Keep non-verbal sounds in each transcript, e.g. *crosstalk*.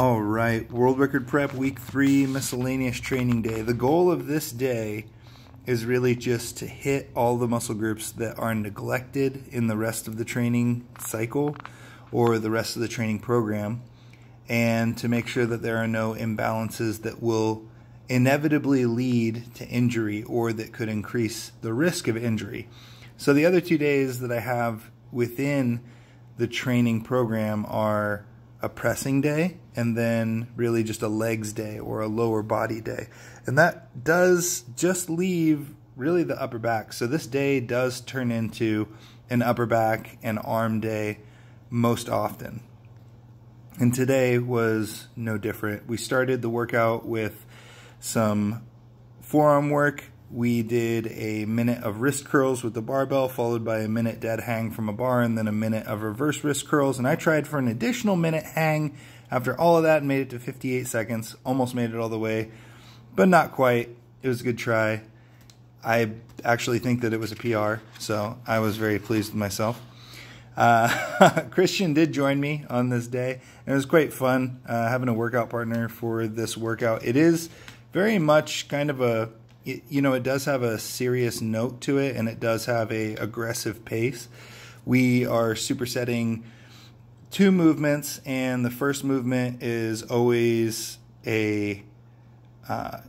All right, World Record Prep Week 3 Miscellaneous Training Day. The goal of this day is really just to hit all the muscle groups that are neglected in the rest of the training cycle or the rest of the training program and to make sure that there are no imbalances that will inevitably lead to injury or that could increase the risk of injury. So the other two days that I have within the training program are a pressing day and then really just a legs day or a lower body day. And that does just leave really the upper back. So this day does turn into an upper back and arm day most often. And today was no different. We started the workout with some forearm work we did a minute of wrist curls with the barbell, followed by a minute dead hang from a bar, and then a minute of reverse wrist curls. And I tried for an additional minute hang after all of that and made it to 58 seconds. Almost made it all the way, but not quite. It was a good try. I actually think that it was a PR, so I was very pleased with myself. Uh, *laughs* Christian did join me on this day, and it was quite fun uh, having a workout partner for this workout. It is very much kind of a you know, it does have a serious note to it, and it does have a aggressive pace. We are supersetting two movements, and the first movement is always a, uh,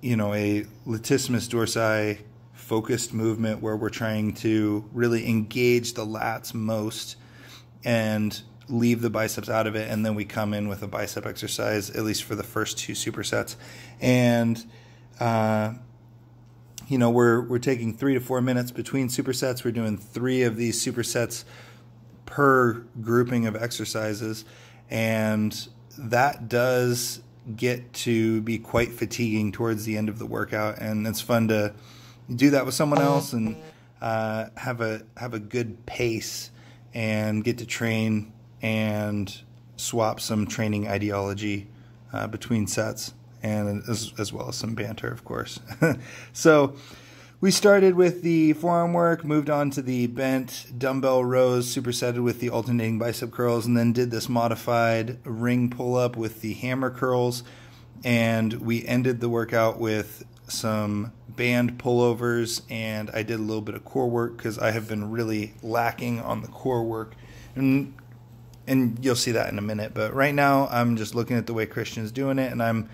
you know, a latissimus dorsi focused movement where we're trying to really engage the lats most and leave the biceps out of it, and then we come in with a bicep exercise, at least for the first two supersets, and uh, you know, we're we're taking three to four minutes between supersets. We're doing three of these supersets per grouping of exercises, and that does get to be quite fatiguing towards the end of the workout. And it's fun to do that with someone else and uh, have a have a good pace and get to train and swap some training ideology uh, between sets and as, as well as some banter, of course. *laughs* so we started with the forearm work, moved on to the bent dumbbell rows, supersetted with the alternating bicep curls, and then did this modified ring pull up with the hammer curls. And we ended the workout with some band pullovers, and I did a little bit of core work because I have been really lacking on the core work. And and you'll see that in a minute. But right now, I'm just looking at the way Christian's doing it, and I'm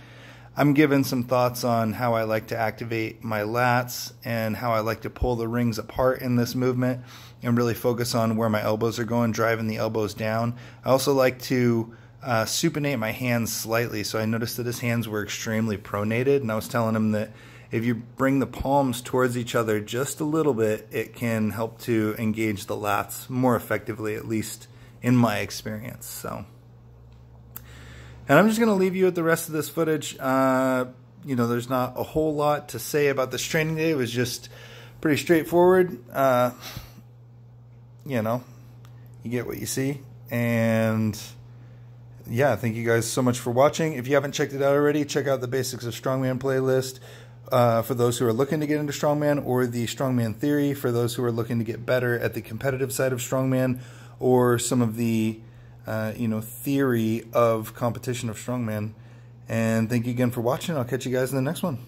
I'm given some thoughts on how I like to activate my lats and how I like to pull the rings apart in this movement and really focus on where my elbows are going, driving the elbows down. I also like to uh, supinate my hands slightly. So I noticed that his hands were extremely pronated, and I was telling him that if you bring the palms towards each other just a little bit, it can help to engage the lats more effectively, at least in my experience. So. And I'm just going to leave you with the rest of this footage. Uh, you know, there's not a whole lot to say about this training day. It was just pretty straightforward. Uh, you know, you get what you see. And yeah, thank you guys so much for watching. If you haven't checked it out already, check out the Basics of Strongman playlist uh, for those who are looking to get into Strongman, or the Strongman Theory for those who are looking to get better at the competitive side of Strongman, or some of the uh, you know, theory of competition of strongman. And thank you again for watching. I'll catch you guys in the next one.